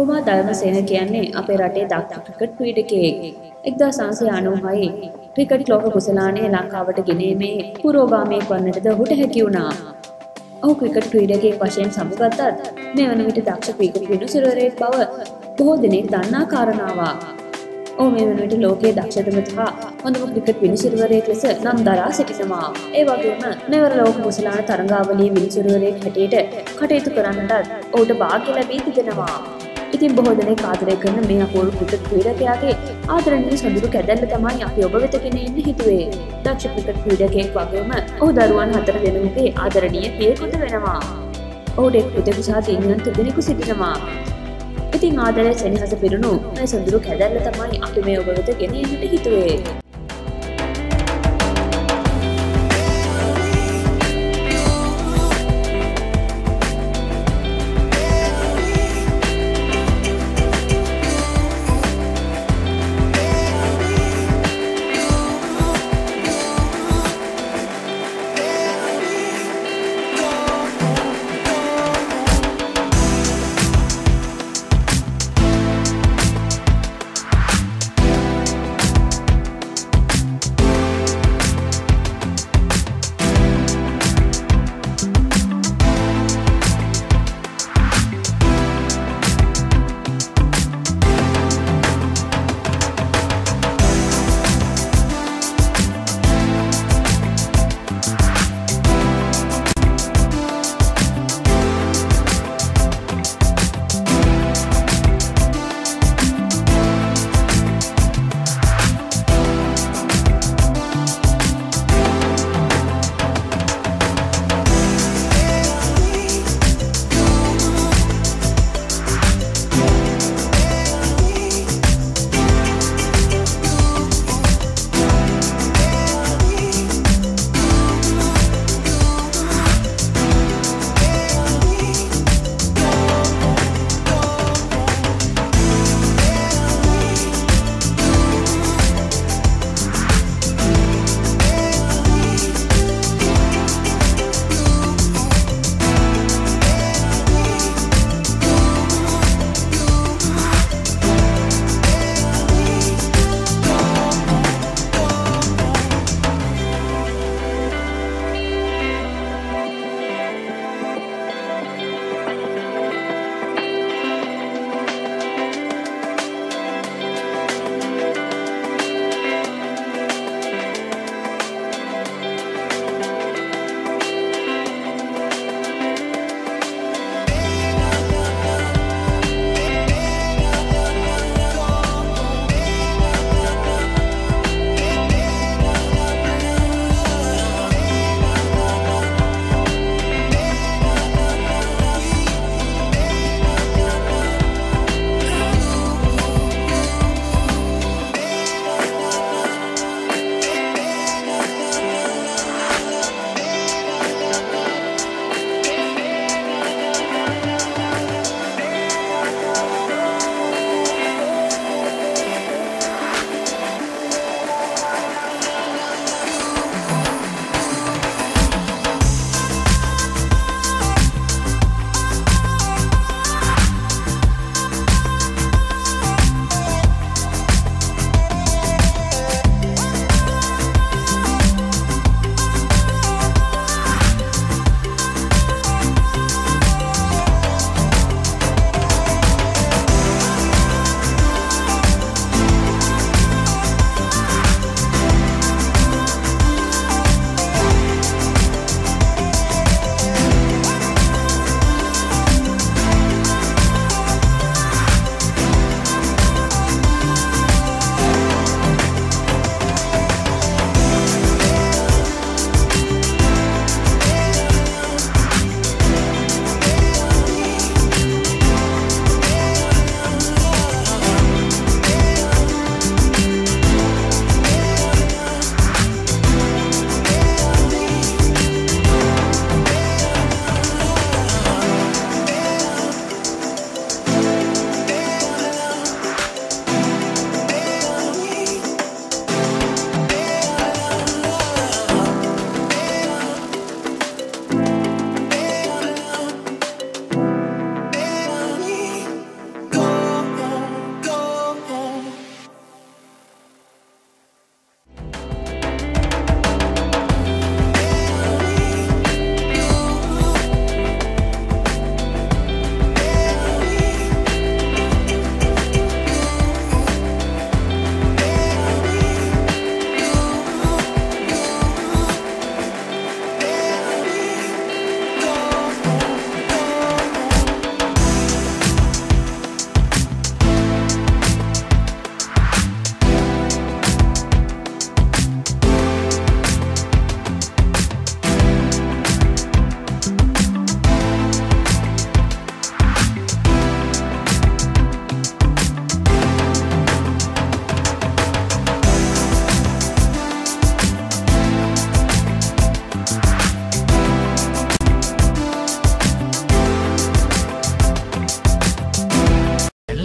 කුමා ධර්මසේන කියන්නේ අපේ රටේ දක්ෂ ක්‍රිකට් ක්‍රීඩකයෙක්. 1996 ක්‍රිකට් ලෝක කුසලානය ලංකාවට ගෙනීමේ පුරෝගාමීෙක් වන්නටද ඔහුට හැකි වුණා. ඔහු ක්‍රිකට් ක්‍රීඩකයෙක් වශයෙන් සමුගත්තත් මේ වන විට දක්ෂ ක්‍රිකට් විනිසුරුවරයෙක් බව බොහෝ දෙනෙක් දන්නා කාරණාවක්. ඔහු මේ වන විට ලෝකයේ දක්ෂතම සහ හොඳම ක්‍රිකට් විනිසුරුවරයෙක් ලෙස නම් දරා සිටිනවා. ඒ වගේම මෙවර ලෝක කුසලාන තරඟාවලියේ විනිසුරුවරයෙක් හැටියට කටයුතු කරන්නටත් ඔහුට භාග්‍ය ලැබී තිබෙනවා. ඉතින් බොහෝ දෙනෙක් ආදරය කරන මේ අපූර්ව ක්‍රිකට් ක්‍රීඩකයාගේ ආදරණීය සොඳුරු කැදැල්ල තමයි අපි ඔබ වෙත ගෙන එන්න හිතුවේ. දක්ෂ ක්‍රිකට් ක්‍රීඩකයෙක් වගේම ඔහු දරුවන් හතර දෙනෙකුගේ ආදරණීය පියෙකුද වෙනවා. ඔහුට එක් පුතෙකු සහ තියුණන් තුදෙනෙකු සිටිනවා. ඉතින් ආදරය සෙනෙහස පිරුණු මේ සොඳුරු කැදැල්ල තමයි අපි මේ ඔබ වෙත ගෙන එන්නට හිතුවේ.